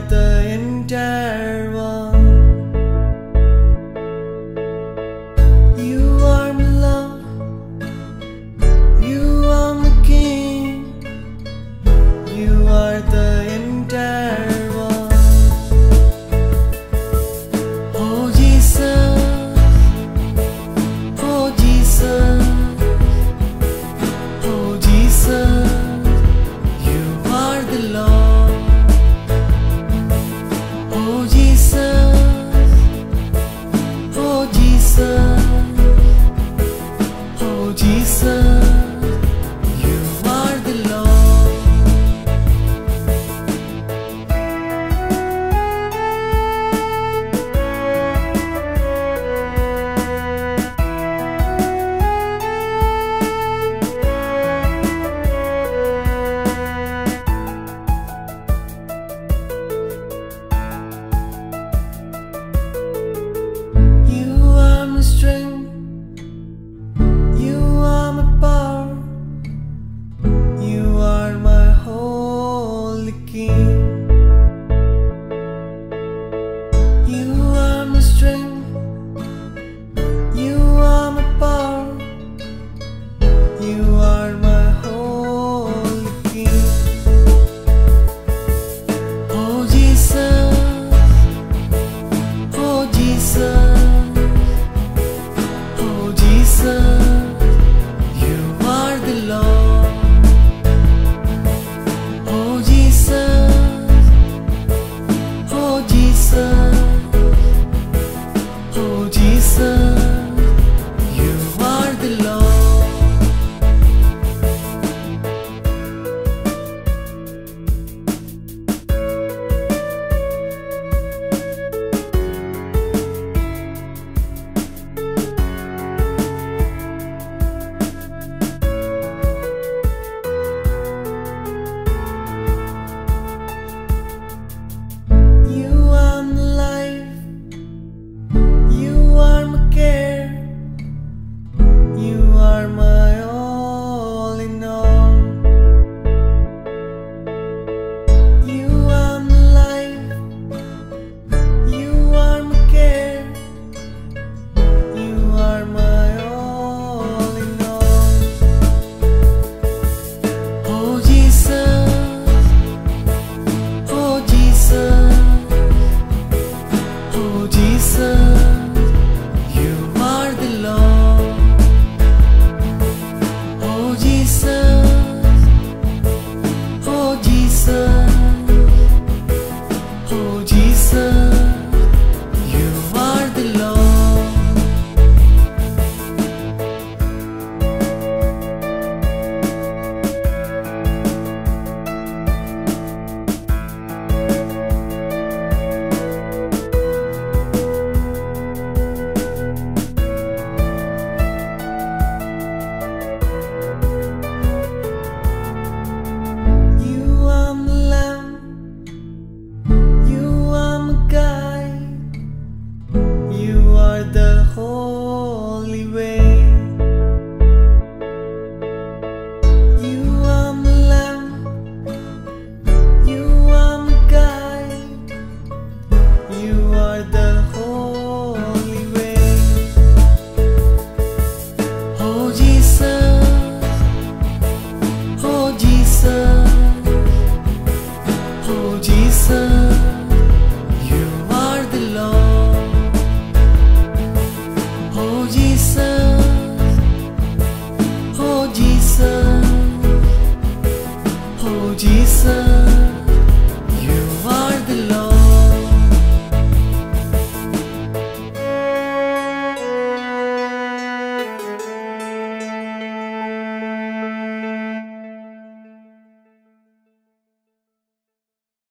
the entire world. 几分